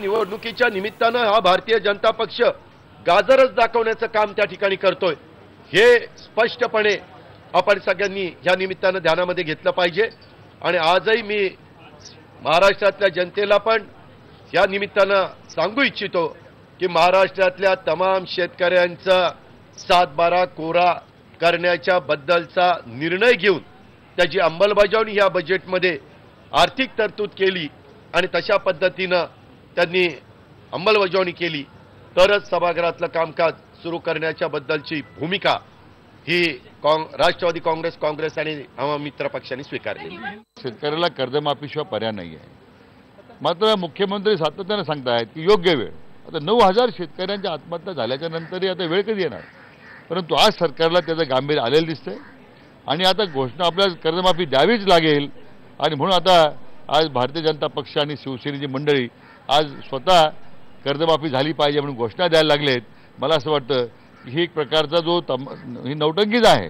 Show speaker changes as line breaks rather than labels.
निवडणुकीच्या निमित्तानं हा भारतीय जनता पक्ष गाजरच दाखवण्याचं काम त्या ठिकाणी करतोय. हे स्पष्टपणे आपण सगळ्यांनी या निमित्तानं ध्यानामध्ये घेतलं पाहिजे. आणि आजही मी महाराष्ट्रातल्या जनतेला पण या निमित्तानं सांगू इच्छितो की महाराष्ट्रातल्या तमाम शेतकऱ्यांचा सातबारा कोरा करण्याच्या बद्दलचा निर्णय घेऊन त्याची अंमलबजावणी या बजेटमध्ये आर्थिक तरतूद केली आणि तशा पद्धतीनं त्यांनी अंमलबजावणी केली. तरच सभागृहातलं कामकाज सुरू करण्याच्या बद्दलची भूमिका ही काँग राष्ट्रवादी काँग्रेस काँग्रेस आणि आम्हा मित्र पक्षांनी स्वीकारली.
शेतकऱ्याला कर्जमाफीशिवाय पर्याय नाही आहे. मात्र मुख्यमंत्री सातत्यानं सांगतायत की योग्य वेळ. आता नऊ हजार शेतकऱ्यांच्या आत्महत्या झाल्याच्या नंतरही आता वेळ कधी येणार? परंतु आज सरकारला त्याचं गांभीर्य आलेलं दिसतंय. आणि आता घोषणा आपल्याला कर्जमाफी द्यावीच लागेल. आणि म्हणून आता आज भारतीय जनता पक्ष आणि शिवसेनेची मंडळी आज स्वतः कर्जमाफी झाली पाहिजे म्हणून घोषणा द्यायला लागलेत. मला असं वाटतं की ही एक प्रकारचा जो तम ही नौटंकीच आहे.